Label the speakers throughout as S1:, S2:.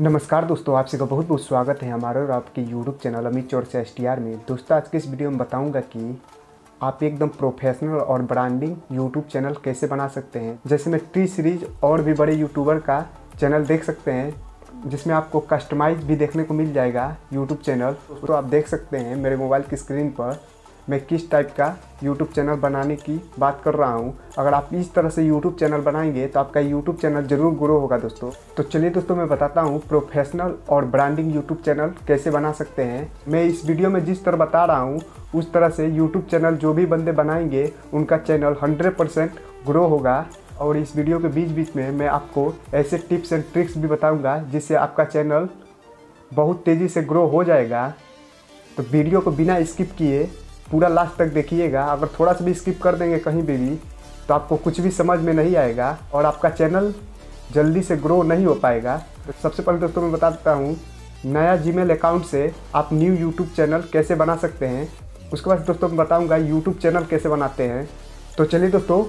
S1: नमस्कार दोस्तों, आप सबका बहुत बहुत स्वागत है हमारे और आपके यूट्यूब चैनल अमित चौर से एस में। दोस्तों, आज के इस वीडियो में बताऊँगा कि आप एकदम प्रोफेशनल और ब्रांडिंग यूट्यूब चैनल कैसे बना सकते हैं। जैसे मैं टी सीरीज़ और भी बड़े यूट्यूबर का चैनल देख सकते हैं, जिसमें आपको कस्टमाइज भी देखने को मिल जाएगा यूट्यूब चैनल। तो आप देख सकते हैं मेरे मोबाइल की स्क्रीन पर। मैं किस टाइप का यूट्यूब चैनल बनाने की बात कर रहा हूँ। अगर आप इस तरह से यूट्यूब चैनल बनाएँगे तो आपका यूट्यूब चैनल ज़रूर ग्रो होगा दोस्तों। तो चलिए दोस्तों, मैं बताता हूँ प्रोफेशनल और ब्रांडिंग यूट्यूब चैनल कैसे बना सकते हैं। मैं इस वीडियो में जिस तरह बता रहा हूँ, उस तरह से यूट्यूब चैनल जो भी बंदे बनाएँगे, उनका चैनल हंड्रेड ग्रो होगा। और इस वीडियो के बीच बीच में मैं आपको ऐसे टिप्स एंड ट्रिक्स भी बताऊँगा, जिससे आपका चैनल बहुत तेज़ी से ग्रो हो जाएगा। तो वीडियो को बिना स्किप किए पूरा लास्ट तक देखिएगा। अगर थोड़ा सा भी स्किप कर देंगे कहीं भी भी तो आपको कुछ भी समझ में नहीं आएगा और आपका चैनल जल्दी से ग्रो नहीं हो पाएगा। तो सबसे पहले दोस्तों मैं बता देता हूँ, नया जीमेल अकाउंट से आप न्यू यूट्यूब चैनल कैसे बना सकते हैं। उसके बाद दोस्तों मैं बताऊँगा यूट्यूब चैनल कैसे बनाते हैं। तो चलिए दोस्तों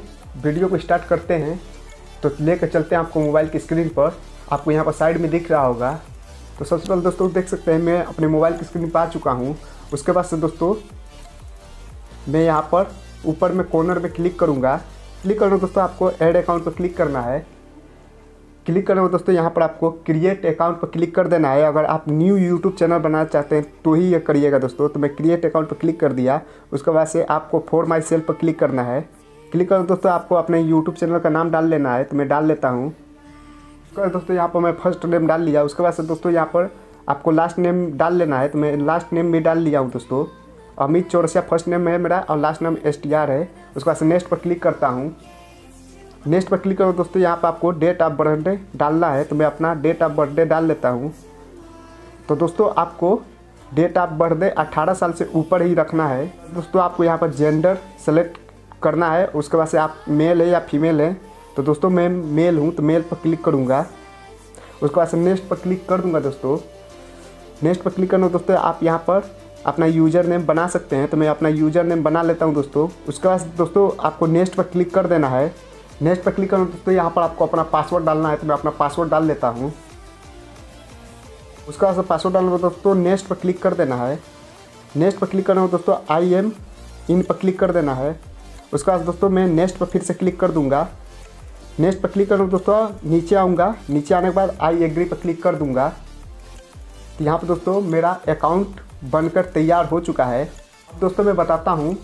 S1: वीडियो को स्टार्ट करते हैं। तो लेकर चलते हैं आपको मोबाइल की स्क्रीन पर। आपको यहाँ पर साइड में दिख रहा होगा। तो सबसे पहले दोस्तों देख सकते हैं, मैं अपने मोबाइल की स्क्रीन पर आ चुका हूँ। उसके बाद से दोस्तों मैं यहाँ पर ऊपर में कॉर्नर में क्लिक करूँगा। क्लिक करना दोस्तों आपको ऐड अकाउंट पर क्लिक करना है। क्लिक करने में दोस्तों यहाँ पर आपको क्रिएट अकाउंट पर क्लिक कर देना है। अगर आप न्यू यूट्यूब चैनल बनाना चाहते हैं तो ही ये करिएगा दोस्तों। तो मैं क्रिएट अकाउंट पर क्लिक कर दिया। उसके बाद से आपको फोर माई सेल पर क्लिक करना है। क्लिक कर दोस्तों, आपको अपने यूट्यूब चैनल का नाम डाल लेना है तो मैं डाल लेता हूँ। बाद दोस्तों, यहाँ पर मैं फ़र्स्ट नेम डाल लिया। उसके बाद से दोस्तों यहाँ पर आपको लास्ट नेम डाल लेना है तो मैं लास्ट नेम भी डाल लिया हूँ दोस्तों। अमित चौरसिया फ़र्स्ट नेम है मेरा और last name S T R है। उसके बाद नेक्स्ट पर क्लिक करता हूँ। नेक्स्ट पर क्लिक करो दोस्तों, यहाँ पर आपको डेट ऑफ़ बर्थडे डालना है तो मैं अपना डेट ऑफ़ बर्थडे डाल लेता हूँ। तो दोस्तों, आपको डेट ऑफ़ बर्थडे 18 साल से ऊपर ही रखना है। दोस्तों, आपको यहाँ पर जेंडर सेलेक्ट करना है, उसके बाद से आप मेल है या फीमेल है तो दोस्तों, मैं मेल हूँ तो मेल पर क्लिक करूँगा। उसके बाद से नेक्स्ट पर क्लिक कर दूँगा दोस्तों। नेक्स्ट पर क्लिक करना दोस्तों, आप यहाँ पर अपना यूज़र नेम बना सकते हैं। तो मैं अपना यूज़र नेम बना लेता हूँ दोस्तों। उसके बाद दोस्तों, आपको नेक्स्ट पर क्लिक कर देना है। नेक्स्ट पर क्लिक करना दोस्तों यहाँ पर आपको अपना पासवर्ड डालना है। तो मैं अपना पासवर्ड डाल लेता हूँ। उसके बाद पासवर्ड डालना दोस्तों नेक्स्ट पर क्लिक कर देना है। नेक्स्ट पर क्लिक करना दोस्तों आई एम इन पर क्लिक कर देना है। उसके बाद दोस्तों, मैं नेक्स्ट पर फिर से क्लिक कर दूँगा। नेक्स्ट पर क्लिक करूँ दोस्तों, नीचे आऊँगा। नीचे आने के बाद आई एग्री पर क्लिक कर दूँगा। तो यहाँ पर दोस्तों मेरा अकाउंट बनकर तैयार हो चुका है। दोस्तों मैं बताता हूँ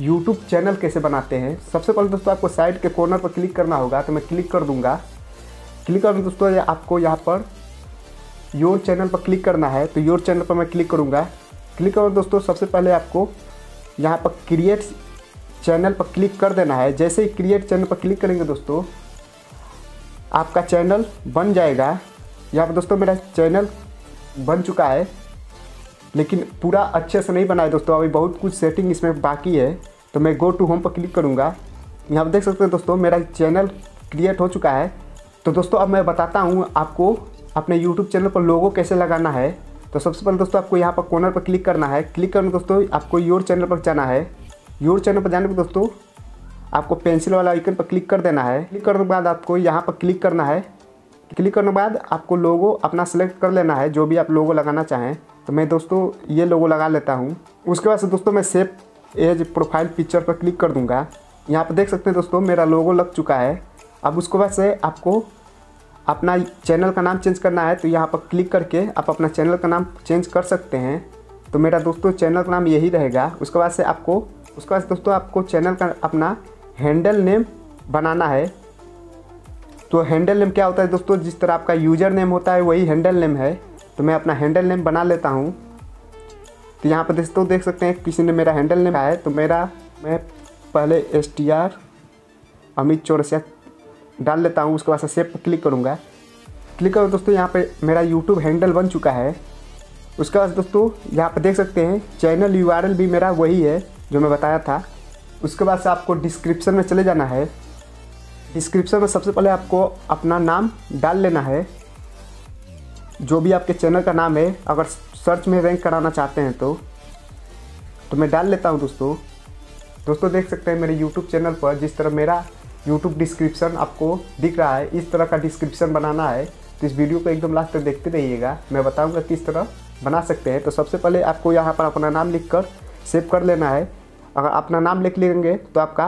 S1: यूट्यूब चैनल कैसे बनाते हैं। सबसे पहले दोस्तों आपको साइड के कॉर्नर पर क्लिक करना होगा तो मैं क्लिक कर दूँगा। क्लिक कर दोस्तों आपको यहाँ पर योर चैनल पर क्लिक करना है तो योर चैनल पर मैं क्लिक करूँगा। क्लिक करूँ दोस्तों सबसे पहले आपको यहाँ पर क्रिएट चैनल पर क्लिक कर देना है। जैसे ही क्रिएट चैनल पर क्लिक करेंगे दोस्तों, आपका चैनल बन जाएगा। यहाँ पर दोस्तों मेरा चैनल बन चुका है, लेकिन पूरा अच्छे से नहीं बना है दोस्तों। अभी बहुत कुछ सेटिंग इसमें बाकी है तो मैं गो टू होम पर क्लिक करूँगा। यहाँ पर देख सकते हैं दोस्तों, मेरा चैनल क्रिएट हो चुका है। तो दोस्तों, अब मैं बताता हूँ आपको अपने यूट्यूब चैनल पर लोगो कैसे लगाना है। तो सबसे पहले दोस्तों, आपको यहाँ पर कॉर्नर पर क्लिक करना है। क्लिक करना दोस्तों, आपको योर चैनल पर जाना है। योर चैनल पर जाने पर दोस्तों, आपको पेंसिल वाला आइकन पर क्लिक कर देना है। क्लिक करने के बाद आपको यहाँ पर क्लिक करना है। क्लिक करने के बाद आपको लोगो अपना सेलेक्ट कर लेना है, जो भी आप लोगो लगाना चाहें। तो मैं दोस्तों ये लोगो लगा लेता हूँ। उसके बाद से दोस्तों मैं सेव एज प्रोफ़ाइल पिक्चर पर क्लिक कर दूँगा। यहाँ पर देख सकते हैं दोस्तों, मेरा लोगो लग चुका है। अब उसके बाद से आपको अपना चैनल का नाम चेंज करना है। तो यहाँ पर क्लिक करके आप अपना चैनल का नाम चेंज कर सकते हैं। तो मेरा दोस्तों चैनल का नाम यही रहेगा। उसके बाद से आपको, उसके बाद दोस्तों आपको चैनल का अपना हैंडल नेम बनाना है। तो हैंडल नेम क्या होता है दोस्तों? जिस तरह आपका यूज़र नेम होता है, वही हैंडल नेम है। तो मैं अपना हैंडल नेम बना लेता हूँ। तो यहाँ पर दोस्तों देख सकते हैं, किसी ने मेरा हैंडल नेम आया है तो मेरा, मैं पहले S T R Amit Chaurasia डाल लेता हूँ, उसके बाद से सेव पर क्लिक करूँगा। क्लिक करो दोस्तों, यहाँ पे मेरा यूट्यूब हैंडल बन चुका है। उसके बाद दोस्तों, यहाँ पे देख सकते हैं चैनल URL भी मेरा वही है, जो मैं बताया था। उसके बाद से आपको डिस्क्रिप्शन में चले जाना है। डिस्क्रिप्शन में सबसे पहले आपको अपना नाम डाल लेना है। जो भी आपके चैनल का नाम है, अगर सर्च में रैंक कराना चाहते हैं तो। तो मैं डाल लेता हूँ दोस्तों। दोस्तों देख सकते हैं मेरे यूट्यूब चैनल पर जिस तरह मेरा यूट्यूब डिस्क्रिप्शन आपको दिख रहा है, इस तरह का डिस्क्रिप्शन बनाना है। तो इस वीडियो को एकदम लास्ट तक देखते रहिएगा। मैं बताऊँगा किस तरह बना सकते हैं। तो सबसे पहले आपको यहाँ पर अपना नाम लिख कर सेव कर लेना है। अगर अपना नाम लिख लेंगे तो आपका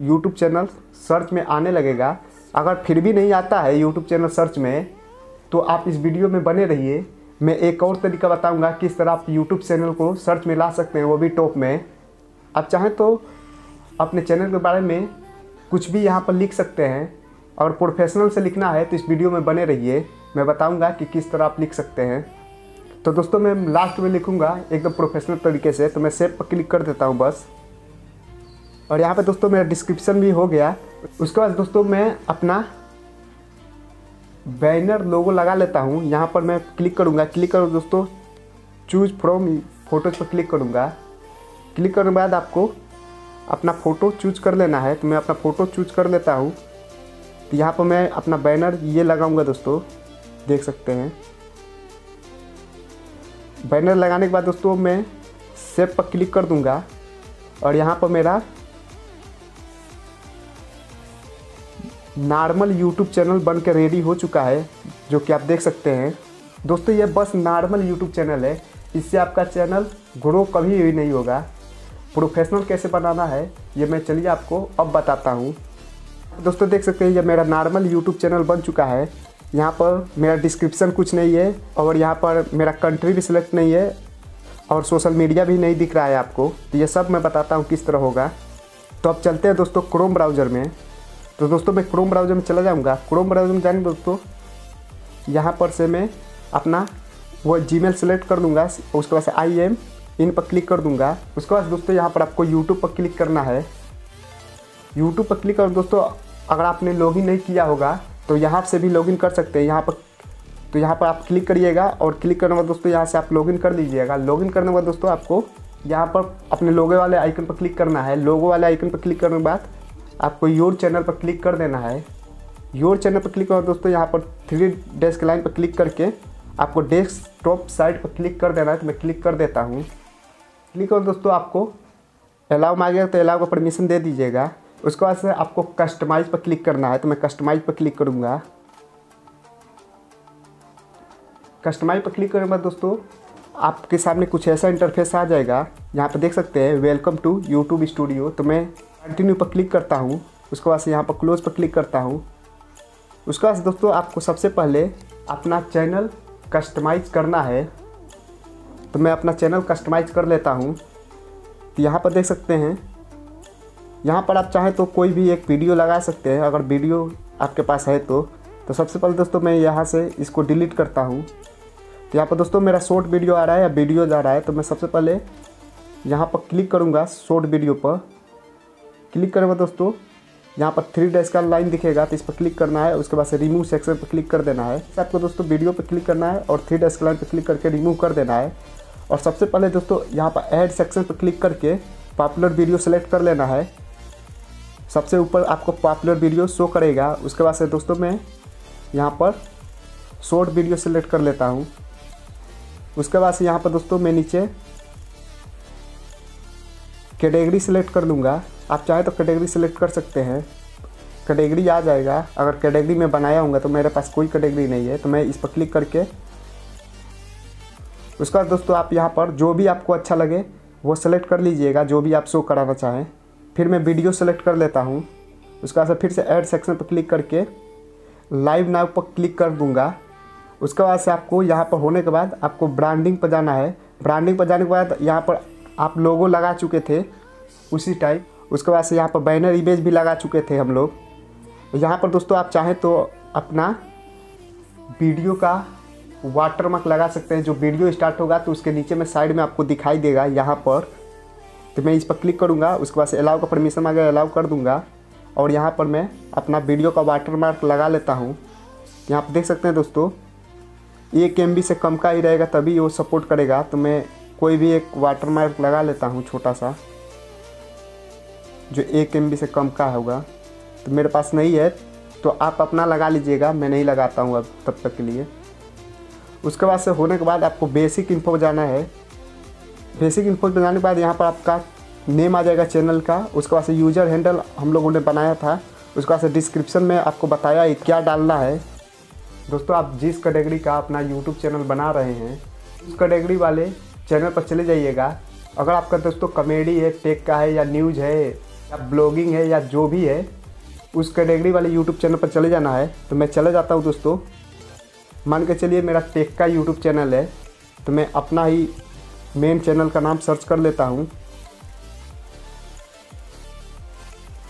S1: यूट्यूब चैनल सर्च में आने लगेगा। अगर फिर भी नहीं आता है यूट्यूब चैनल सर्च में तो आप इस वीडियो में बने रहिए। मैं एक और तरीका बताऊँगा किस तरह आप यूट्यूब चैनल को सर्च में ला सकते हैं, वो भी टॉप में। आप चाहें तो अपने चैनल के बारे में कुछ भी यहाँ पर लिख सकते हैं। और प्रोफेशनल से लिखना है तो इस वीडियो में बने रहिए। मैं बताऊँगा कि किस तरह आप लिख सकते हैं। तो दोस्तों, मैं लास्ट में लिखूँगा एकदम प्रोफेशनल तरीके से तो मैं सेव पर क्लिक कर देता हूँ बस। और यहाँ पे दोस्तों मेरा डिस्क्रिप्शन भी हो गया। उसके बाद दोस्तों मैं अपना बैनर लोगो लगा लेता हूँ। यहाँ पर मैं क्लिक करूँगा। क्लिक करूँ दोस्तों। चूज़ फ्रॉम फ़ोटोज़ पर क्लिक करूँगा। क्लिक करने के बाद आपको अपना फ़ोटो चूज़ कर लेना है। तो मैं अपना फ़ोटो चूज़ कर लेता हूँ। तो यहाँ पर मैं अपना बैनर ये लगाऊँगा दोस्तों। देख सकते हैं। बैनर लगाने के बाद दोस्तों मैं सेव पर क्लिक कर दूँगा। और यहाँ पर मेरा नॉर्मल यूट्यूब चैनल बन के रेडी हो चुका है, जो कि आप देख सकते हैं। दोस्तों, ये बस नॉर्मल यूट्यूब चैनल है। इससे आपका चैनल ग्रो कभी भी नहीं होगा। प्रोफेशनल कैसे बनाना है, ये मैं चलिए आपको अब बताता हूँ। दोस्तों, देख सकते हैं, ये मेरा नॉर्मल यूट्यूब चैनल बन चुका है। यहाँ पर मेरा डिस्क्रिप्शन कुछ नहीं है, और यहाँ पर मेरा कंट्री भी सिलेक्ट नहीं है, और सोशल मीडिया भी नहीं दिख रहा है आपको। तो ये सब मैं बताता हूँ किस तरह होगा। तो अब चलते हैं दोस्तों क्रोम ब्राउज़र में। तो दोस्तों मैं क्रोम ब्राउज़र में चला जाऊँगा। क्रोम ब्राउज़र में जाने दोस्तों, यहाँ पर से मैं अपना वो जी मेल सेलेक्ट कर दूँगा, उसके बाद आई एम इन पर क्लिक कर दूँगा। उसके बाद दोस्तों यहाँ पर आपको यूट्यूब पर क्लिक करना है। यूट्यूब पर क्लिक कर दोस्तों, अगर आपने लॉगिन नहीं किया होगा तो यहाँ से भी लॉगिन कर सकते हैं। यहाँ पर तो यहाँ पर आप क्लिक करिएगा और क्लिक करने के बाद दोस्तों यहाँ से आप लॉगिन कर लीजिएगा। लॉगिन करने के बाद दोस्तों आपको यहाँ पर अपने लोगो वाले आइकन पर क्लिक करना है। लोगो वाले आइकन पर क्लिक करने के बाद आपको योर चैनल पर क्लिक कर देना है। योर चैनल पर क्लिक करो दोस्तों, यहाँ पर थ्री डेस्क लाइन पर क्लिक करके आपको डेस्कटॉप साइड पर क्लिक कर देना है तो मैं क्लिक कर देता हूँ। क्लिक करो दोस्तों आपको। अलाउ मांगेगा तो अलाउ को परमिशन दे दीजिएगा। उसके बाद से आपको कस्टमाइज पर क्लिक करना है तो मैं कस्टमाइज पर क्लिक करूँगा। कस्टमाइज पर क्लिक करने के बाद दोस्तों, आपके सामने कुछ ऐसा इंटरफेस आ जाएगा। यहाँ पर देख सकते हैं वेलकम टू यूट्यूब स्टूडियो तो मैं कंटिन्यू पर क्लिक करता हूँ, उसके बाद से यहाँ पर क्लोज पर क्लिक करता हूँ। उसके बाद दोस्तों, आपको सबसे पहले अपना चैनल कस्टमाइज करना है। तो मैं अपना चैनल कस्टमाइज कर लेता हूँ। तो यहाँ पर देख सकते हैं। यहाँ पर आप चाहें तो कोई भी एक वीडियो लगा सकते हैं, अगर वीडियो आपके पास है तो। तो सबसे पहले दोस्तों, मैं यहाँ से इसको डिलीट करता हूँ। तो यहाँ पर दोस्तों, मेरा शॉर्ट वीडियो आ रहा है या वीडियो जा रहा है तो मैं सबसे पहले यहाँ पर क्लिक करूँगा शॉर्ट वीडियो पर। क्लिक करेंगे दोस्तों। यहाँ पर थ्री डैश का लाइन दिखेगा तो इस पर क्लिक करना है उसके बाद से रिमूव सेक्शन पर क्लिक कर देना है। आपको दोस्तों वीडियो पर क्लिक करना है और थ्री डैश का लाइन पर क्लिक करके रिमूव कर देना है। और सबसे पहले दोस्तों, यहाँ पर ऐड सेक्शन पर क्लिक करके पॉपुलर वीडियो सेलेक्ट कर लेना है। सबसे ऊपर आपको पॉपुलर वीडियो शो करेगा। उसके बाद से दोस्तों मैं यहाँ पर शॉर्ट वीडियो सेलेक्ट कर लेता हूँ। उसके बाद से यहाँ पर दोस्तों मैं नीचे कैटेगरी सेलेक्ट कर लूँगा। आप चाहे तो कैटेगरी सेलेक्ट कर सकते हैं। कैटेगरी आ जाएगा। अगर कैटेगरी में बनाया होगा तो मेरे पास कोई कैटेगरी नहीं है। तो मैं इस पर क्लिक करके उसके बाद दोस्तों आप यहाँ पर जो भी आपको अच्छा लगे, वो सेलेक्ट कर लीजिएगा, जो भी आप शो कराना चाहें। फिर मैं वीडियो सेलेक्ट कर लेता हूँ। उसके बाद फिर से ऐड सेक्शन पर क्लिक करके लाइव नाव पर क्लिक कर दूँगा। उसके बाद से आपको यहाँ पर होने के बाद आपको ब्रांडिंग पर जाना है। ब्रांडिंग पर जाने के बाद यहाँ पर आप लोगो लगा चुके थे उसी टाइप उसके बाद से यहाँ पर बैनर इमेज भी लगा चुके थे हम लोग। यहाँ पर दोस्तों आप चाहें तो अपना वीडियो का वाटर मार्क लगा सकते हैं। जो वीडियो स्टार्ट होगा तो उसके नीचे में साइड में आपको दिखाई देगा यहाँ पर। तो मैं इस पर क्लिक करूँगा, उसके बाद से अलाउ का परमिशन मांगे अलाउ कर दूँगा। और यहाँ पर मैं अपना वीडियो का वाटर मार्क लगा लेता हूँ। यहाँ पर देख सकते हैं दोस्तों, एक एम से कम का ही रहेगा, तभी वो सपोर्ट करेगा। तो मैं कोई भी एक वाटर मार्क लगा लेता हूँ छोटा सा, जो एक एमबी से कम का होगा तो मेरे पास नहीं है तो आप अपना लगा लीजिएगा, मैं नहीं लगाता हूँ अब तब तक के लिए। उसके बाद से होने के बाद आपको बेसिक इन्फो जाना है। बेसिक इन्फो जाने के बाद यहाँ पर आपका नेम आ जाएगा चैनल का, उसके बाद से यूज़र हैंडल हम लोगों ने बनाया था, उसके बाद से डिस्क्रिप्शन में आपको बताया है क्या डालना है। दोस्तों, आप जिस कैटेगरी का अपना यूट्यूब चैनल बना रहे हैं, उस कैटेगरी वाले चैनल पर चले जाइएगा। अगर आपका दोस्तों कॉमेडी है, टेक का है, या न्यूज़ है, या ब्लॉगिंग है, या जो भी है, उस कैटेगरी वाले यूट्यूब चैनल पर चले जाना है तो मैं चले जाता हूँ दोस्तों। मान के चलिए, मेरा टेक का यूट्यूब चैनल है तो मैं अपना ही मेन चैनल का नाम सर्च कर लेता हूँ।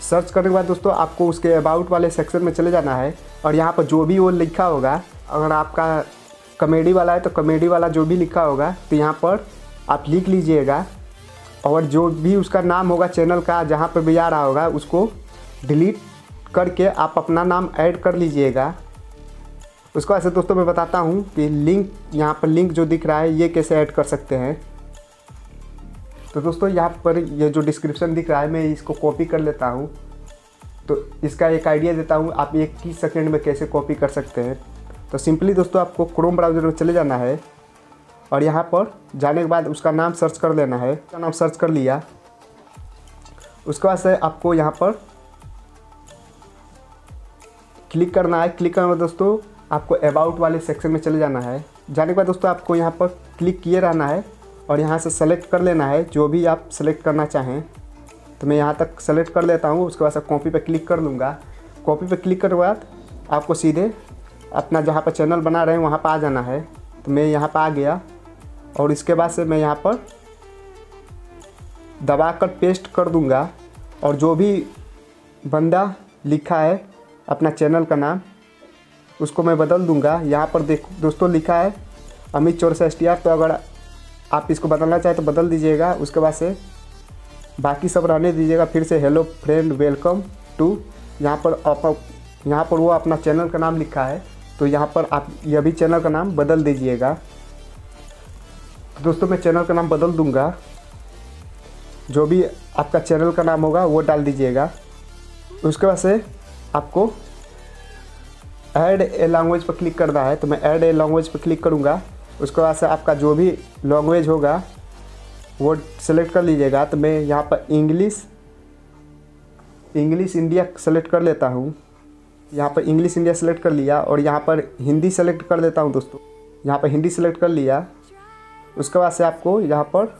S1: सर्च करने के बाद दोस्तों, आपको उसके अबाउट वाले सेक्शन में चले जाना है, और यहाँ पर जो भी वो लिखा होगा, अगर आपका कॉमेडी वाला है तो कॉमेडी वाला जो भी लिखा होगा तो यहाँ पर आप लिख लीजिएगा। और जो भी उसका नाम होगा चैनल का, जहाँ पर भी आ रहा होगा, उसको डिलीट करके आप अपना नाम ऐड कर लीजिएगा। उसको ऐसे दोस्तों मैं बताता हूँ कि लिंक, यहाँ पर लिंक जो दिख रहा है, ये कैसे ऐड कर सकते हैं। तो दोस्तों, यहाँ पर ये जो डिस्क्रिप्शन दिख रहा है, मैं इसको कॉपी कर लेता हूँ। तो इसका एक आइडिया देता हूँ, आप एक ही सेकेंड में कैसे कॉपी कर सकते हैं। तो सिंपली दोस्तों आपको क्रोम ब्राउज़र में चले जाना है और यहाँ पर जाने के बाद उसका नाम सर्च कर लेना है। उसका नाम सर्च कर लिया। उसके बाद से आपको यहाँ पर क्लिक करना है। क्लिक करना दोस्तों आपको अबाउट वाले सेक्शन में चले जाना है। जाने के बाद दोस्तों आपको यहाँ पर क्लिक किए रहना है और यहाँ से सेलेक्ट कर लेना है। जो भी आप सेलेक्ट करना चाहें। तो मैं यहाँ तक सेलेक्ट कर लेता हूँ। उसके बाद कॉपी पर क्लिक कर लूँगा। कॉपी पर क्लिक करने के बाद आपको सीधे अपना जहाँ पर चैनल बना रहे हैं, वहाँ पर आ जाना है। तो मैं यहाँ पर आ गया और इसके बाद से मैं यहाँ पर दबा कर पेस्ट कर दूँगा और जो भी बंदा लिखा है, अपना चैनल का नाम, उसको मैं बदल दूँगा। यहाँ पर देख, दोस्तों लिखा है, अमित चोर से एस तो अगर आप इसको बदलना चाहें तो बदल दीजिएगा। उसके बाद से बाकी सब रहने दीजिएगा। फिर से हेलो फ्रेंड वेलकम टू यहाँ पर यहाँ पर वो अपना चैनल का नाम लिखा है। तो यहाँ पर आप यह भी चैनल का नाम बदल दीजिएगा। तो दोस्तों, मैं चैनल का नाम बदल दूँगा। जो भी आपका चैनल का नाम होगा, वो डाल दीजिएगा। उसके बाद से आपको ऐड ए लैंग्वेज पर क्लिक करना है तो मैं ऐड ए लैंग्वेज पर क्लिक करूँगा। उसके बाद से आपका जो भी लैंग्वेज होगा, वो सेलेक्ट कर लीजिएगा। तो मैं यहाँ पर इंग्लिश इंग्लिश इंडिया सेलेक्ट कर लेता हूँ। यहाँ पर इंग्लिश इंडिया सेलेक्ट कर लिया और यहाँ पर हिंदी सेलेक्ट कर देता हूँ दोस्तों। यहाँ पर हिंदी सेलेक्ट कर लिया। उसके बाद से आपको यहाँ पर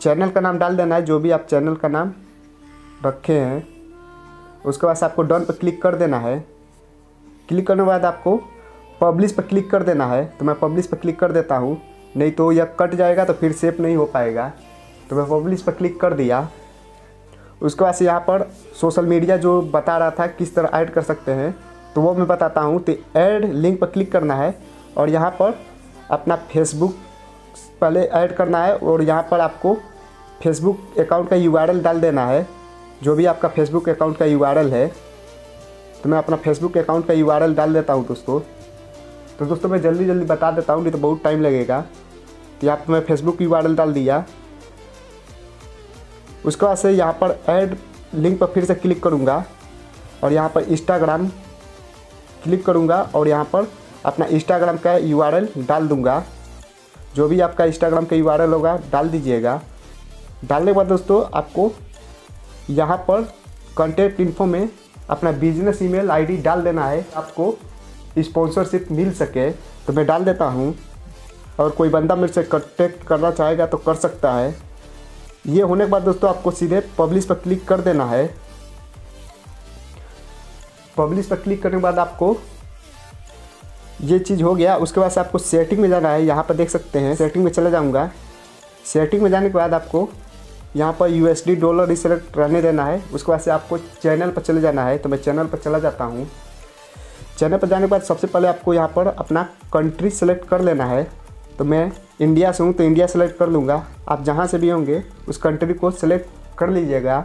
S1: चैनल का नाम डाल देना है, जो भी आप चैनल का नाम रखे हैं। उसके बाद से आपको डन पर क्लिक कर देना है। क्लिक करने के बाद आपको पब्लिश पर क्लिक कर देना है। तो मैं पब्लिश पर क्लिक कर देता हूँ। नहीं तो यह कट जाएगा तो फिर सेव नहीं हो पाएगा। तो मैं पब्लिश पर क्लिक कर दिया। उसके बाद से यहाँ पर सोशल मीडिया जो बता रहा था किस तरह ऐड कर सकते हैं तो वो मैं बताता हूँ। तो ऐड लिंक पर क्लिक करना है और यहाँ पर अपना फेसबुक पहले ऐड करना है और यहाँ पर आपको फेसबुक अकाउंट का यूआरएल डाल देना है। जो भी आपका फेसबुक अकाउंट का यूआरएल है तो मैं अपना फेसबुक अकाउंट का यूआरएल डाल देता हूँ दोस्तों। तो दोस्तों मैं जल्दी जल्दी बता देता हूँ, नहीं तो बहुत टाइम लगेगा। तो यहाँ पर मैं फेसबुक यू डाल दिया। उसके बाद से यहाँ पर ऐड लिंक पर फिर से क्लिक करूँगा और यहाँ पर इंस्टाग्राम क्लिक करूँगा और यहाँ पर अपना इंस्टाग्राम का URL डाल दूँगा। जो भी आपका इंस्टाग्राम का URL होगा, डाल दीजिएगा। डालने के बाद दोस्तों, आपको यहाँ पर कॉन्टेक्ट इन्फो में अपना बिज़नेस ईमेल आईडी डाल देना है। आपको स्पॉन्सरशिप मिल सके तो मैं डाल देता हूँ। और कोई बंदा मेरे से कॉन्टेक्ट करना चाहेगा तो कर सकता है। ये होने के बाद दोस्तों आपको सीधे पब्लिश पर क्लिक कर देना है। पब्लिश पर क्लिक करने के बाद आपको ये चीज़ हो गया। उसके बाद से आपको सेटिंग में जाना है। यहाँ पर देख सकते हैं। सेटिंग में चला जाऊँगा। सेटिंग में जाने के बाद आपको यहाँ पर यूएसडी डॉलर ही सेलेक्ट रहने देना है। उसके बाद से आपको चैनल पर चले जाना है। तो मैं चैनल पर चला जाता हूँ। चैनल पर जाने के बाद सबसे पहले आपको यहाँ पर अपना कंट्री सेलेक्ट कर लेना है। तो मैं इंडिया से हूँ। तो इंडिया सेलेक्ट कर लूँगा। आप जहाँ से भी होंगे, उस कंट्री को सेलेक्ट कर लीजिएगा।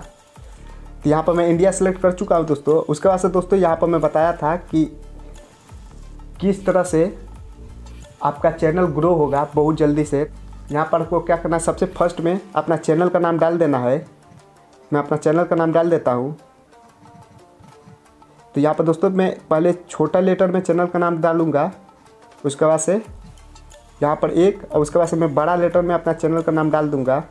S1: तो यहाँ पर मैं इंडिया सेलेक्ट कर चुका हूँ दोस्तों। उसके बाद से दोस्तों, यहाँ पर मैं बताया था कि किस तरह से आपका चैनल ग्रो होगा बहुत जल्दी से। यहाँ पर आपको क्या करना है, सबसे फ़र्स्ट में अपना चैनल का नाम डाल देना है। मैं अपना चैनल का नाम डाल देता हूँ। तो यहाँ पर दोस्तों, मैं पहले छोटा लेटर में चैनल का नाम डालूँगा। उसके बाद से यहाँ पर एक और उसके बाद से मैं बड़ा लेटर में अपना चैनल का नाम डाल दूँगा।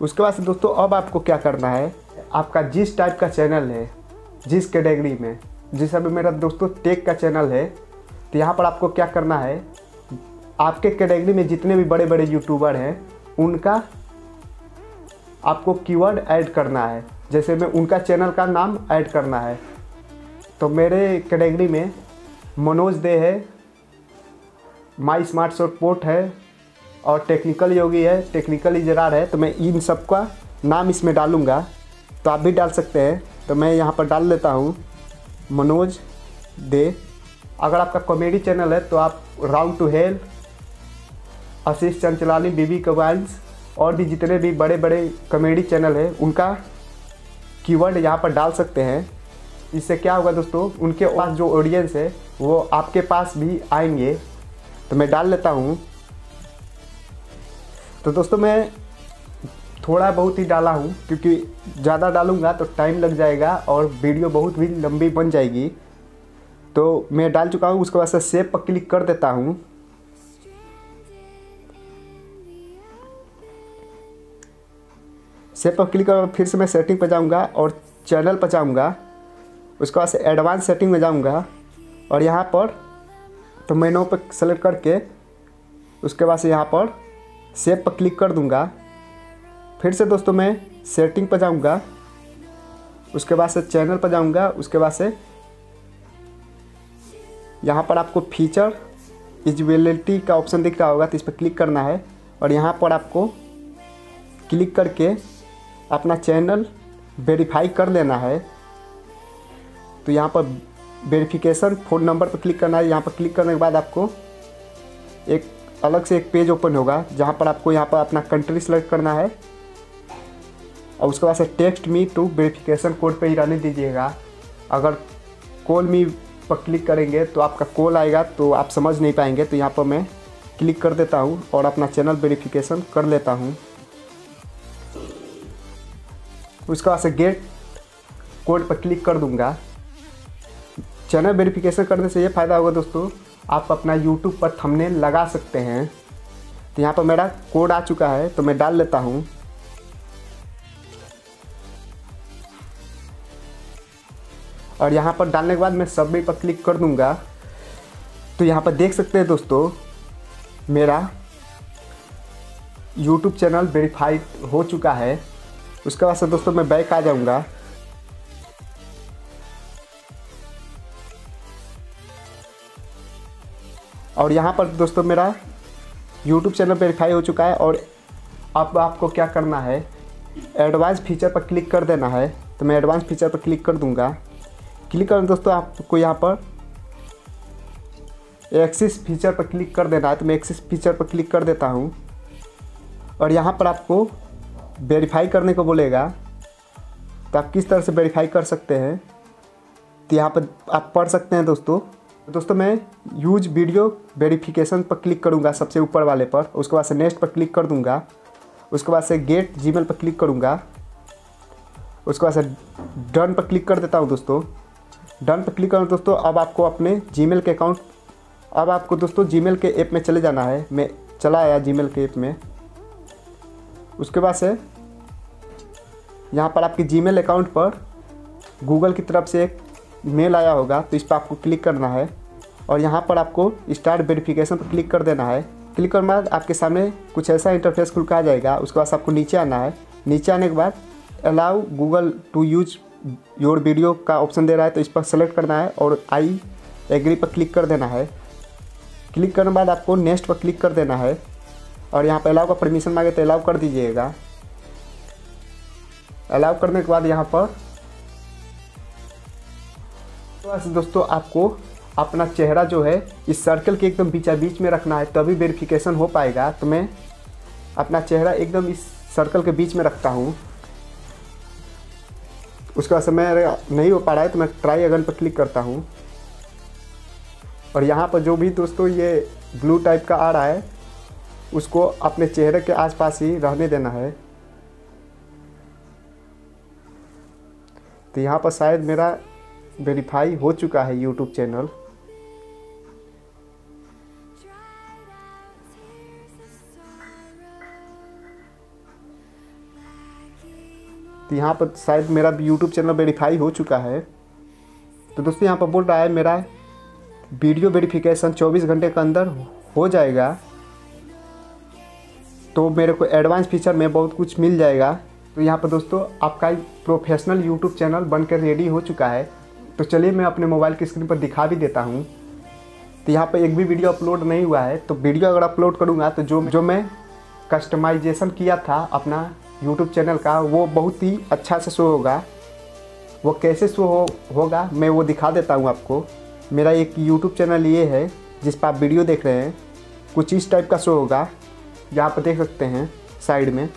S1: उसके बाद से दोस्तों, अब आपको क्या करना है? आपका जिस टाइप का चैनल है, जिस कैटेगरी में, जैसे अभी मेरा दोस्तों टेक का चैनल है तो यहाँ पर आपको क्या करना है? आपके कैटेगरी में जितने भी बड़े बड़े यूट्यूबर हैं, उनका आपको कीवर्ड ऐड करना है। जैसे में उनका चैनल का नाम ऐड करना है। तो मेरे कैटेगरी में मनोज दे है, माई स्मार्ट सपोर्ट है, और टेक्निकल योगी है, टेक्निकल इजरार है तो मैं इन सब का नाम इसमें डालूँगा। तो आप भी डाल सकते हैं। तो मैं यहाँ पर डाल लेता हूँ। मनोज दे, अगर आपका कॉमेडी चैनल है तो आप round two hell, Ashish Chanchlani, BB कबाइल्स और भी जितने भी बड़े बड़े कॉमेडी चैनल हैं, उनका कीवर्ड यहाँ पर डाल सकते हैं। इससे क्या होगा दोस्तों, उनके पास जो ऑडियंस है, वो आपके पास भी आएँगे। तो मैं डाल लेता हूँ। तो दोस्तों, मैं थोड़ा बहुत ही डाला हूँ, क्योंकि ज़्यादा डालूँगा तो टाइम लग जाएगा और वीडियो बहुत भी लंबी बन जाएगी। तो मैं डाल चुका हूँ, उसके बाद से सेव पर क्लिक कर देता हूँ। सेव पर क्लिक कर फिर से मैं सेटिंग पर जाऊँगा और चैनल पर जाऊँगा। उसके बाद से एडवांस सेटिंग में जाऊँगा और यहाँ पर तो मैनो पर सेलेक्ट करके उसके बाद से यहाँ पर सेव पर क्लिक कर दूँगा। फिर से दोस्तों मैं सेटिंग पर जाऊँगा। उसके बाद से चैनल पर जाऊँगा। उसके बाद से यहाँ पर आपको फीचर इजबिलिटी का ऑप्शन दिख रहा होगा तो इस पर क्लिक करना है। और यहाँ पर आपको क्लिक करके अपना चैनल वेरीफाई कर लेना है। तो यहाँ पर वेरिफिकेशन फ़ोन नंबर पर क्लिक करना है। यहाँ पर क्लिक करने के बाद आपको एक अलग से एक पेज ओपन होगा, जहाँ पर आपको यहाँ पर अपना कंट्री सेलेक्ट करना है। और उसके बाद से text me to verification code पे ही रहने दीजिएगा। अगर कॉल मी पर क्लिक करेंगे तो आपका कॉल आएगा तो आप समझ नहीं पाएँगे। तो यहाँ पर मैं क्लिक कर देता हूँ और अपना चैनल वेरिफिकेशन कर लेता हूँ। उसके बाद से गेट कोड पर क्लिक कर दूँगा। चैनल वेरिफिकेशन करने से ये फ़ायदा होगा दोस्तों, आप अपना यूट्यूब पर थंबनेल लगा सकते हैं। तो यहाँ पर मेरा कोड आ चुका है तो मैं डाल लेता हूँ। और यहाँ पर डालने के बाद मैं सबवे पर क्लिक कर दूँगा। तो यहाँ पर देख सकते हैं दोस्तों, मेरा यूट्यूब चैनल वेरीफाइड हो चुका है। उसके बाद से दोस्तों मैं बैक आ जाऊँगा। और यहाँ पर दोस्तों मेरा यूट्यूब चैनल वेरीफाई हो चुका है और अब आपको क्या करना है एडवांस फीचर पर क्लिक कर देना है। तो मैं एडवांस फीचर पर क्लिक कर दूँगा। क्लिक कर दोस्तों आपको यहाँ पर एक्सिस फीचर पर क्लिक कर देना है। तो मैं एक्सिस फीचर पर क्लिक कर देता हूँ। और यहाँ पर आपको वेरीफाई करने को बोलेगा। तो आप किस तरह से वेरीफाई कर सकते हैं? तो यहाँ पर आप पढ़ सकते हैं दोस्तों। दोस्तों मैं यूज़ वीडियो वेरिफिकेशन पर क्लिक करूँगा सबसे ऊपर वाले पर। उसके बाद से नेक्स्ट पर क्लिक कर दूँगा। उसके बाद से गेट जीमेल पर क्लिक करूँगा। उसके बाद से डन पर क्लिक कर देता हूँ दोस्तों। डन पर क्लिक करूँ दोस्तों, अब आपको अपने जीमेल के अकाउंट अब आपको दोस्तों जीमेल के ऐप में चले जाना है। मैं चला आया जीमेल के ऐप में। उसके बाद से यहाँ पर आपके जीमेल अकाउंट पर गूगल की तरफ़ से एक मेल आया होगा तो इस पर आपको क्लिक करना है और यहाँ पर आपको स्टार्ट वेरिफिकेशन पर क्लिक कर देना है। क्लिक करने बाद आपके सामने कुछ ऐसा इंटरफेस खुल आ जाएगा, उसके बाद आपको नीचे आना है। नीचे आने के बाद allow Google to use your video का ऑप्शन दे रहा है तो इस पर सेलेक्ट करना है और आई एग्री पर क्लिक कर देना है। क्लिक करने बाद आपको नेक्स्ट पर क्लिक कर देना है और यहाँ पर अलाउ का परमिशन मांगे तो अलाउ कर दीजिएगा। अलाउ करने के बाद यहाँ पर तो दोस्तों, आपको अपना चेहरा जो है, इस सर्कल के एकदम बीचा बीच में रखना है, तभी वेरिफिकेशन हो पाएगा। तो मैं अपना चेहरा एकदम इस सर्कल के बीच में रखता हूँ। उसका समय नहीं हो पा रहा है तो मैं ट्राई अगन पर क्लिक करता हूँ। और यहाँ पर जो भी दोस्तों, ये ब्लू टाइप का आ रहा है, उसको अपने चेहरे के आसपास ही रहने देना है। तो यहाँ पर शायद मेरा वेरीफाई हो चुका है यूट्यूब चैनल। तो यहाँ पर शायद मेरा यूट्यूब चैनल वेरीफाई हो चुका है। तो दोस्तों, यहाँ पर बोल रहा है, मेरा वीडियो वेरिफिकेशन 24 घंटे के अंदर हो जाएगा। तो मेरे को एडवांस फीचर में बहुत कुछ मिल जाएगा। तो यहाँ पर दोस्तों, आपका प्रोफेशनल यूट्यूब चैनल बनकर रेडी हो चुका है। तो चलिए मैं अपने मोबाइल की स्क्रीन पर दिखा भी देता हूँ। तो यहाँ पर एक भी वीडियो अपलोड नहीं हुआ है तो वीडियो अगर अपलोड करूँगा तो जो जो मैं कस्टमाइजेशन किया था अपना यूट्यूब चैनल का, वो बहुत ही अच्छा से शो होगा। वो कैसे शो हो होगा, मैं वो दिखा देता हूँ आपको। मेरा एक यूट्यूब चैनल ये है, जिस पर आप वीडियो देख रहे हैं, कुछ इस टाइप का शो होगा। यहाँ पर देख सकते हैं साइड में।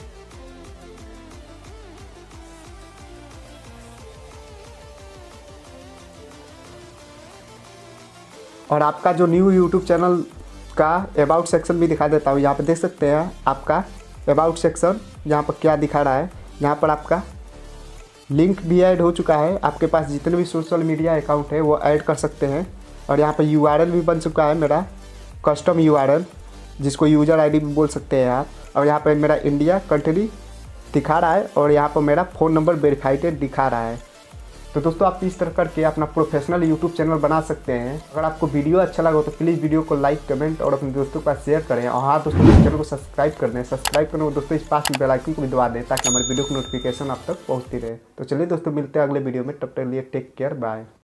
S1: और आपका जो न्यू यूट्यूब चैनल का अबाउट सेक्शन भी दिखा देता हूँ, यहाँ पर देख सकते हैं आपका अबाउट सेक्शन यहाँ पर क्या दिखा रहा है। यहाँ पर आपका लिंक भी ऐड हो चुका है। आपके पास जितने भी सोशल मीडिया अकाउंट है, वो ऐड कर सकते हैं। और यहाँ पर यूआरएल भी बन चुका है मेरा कस्टम URL, जिसको यूज़र आईडी भी बोल सकते हैं आप। और यहाँ पर मेरा इंडिया कंट्री दिखा रहा है और यहाँ पर मेरा फ़ोन नंबर वेरीफाइडेड दिखा रहा है। तो दोस्तों, आप इस तरह करके अपना प्रोफेशनल यूट्यूब चैनल बना सकते हैं। अगर आपको वीडियो अच्छा लगा तो प्लीज़ वीडियो को लाइक कमेंट और अपने दोस्तों के पास शेयर करें। और हाँ दोस्तों चैनल को सब्सक्राइब कर दें। सब्सक्राइब करने को दोस्तों, इस पास में बेलाइकन को भी दबा दें, ताकि हमारे वीडियो की नोटिफिकेशन आप तक पहुँचती रहे। तो चलिए दोस्तों, मिलते हैं अगले वीडियो में। तब तक लिए टेक केयर बाय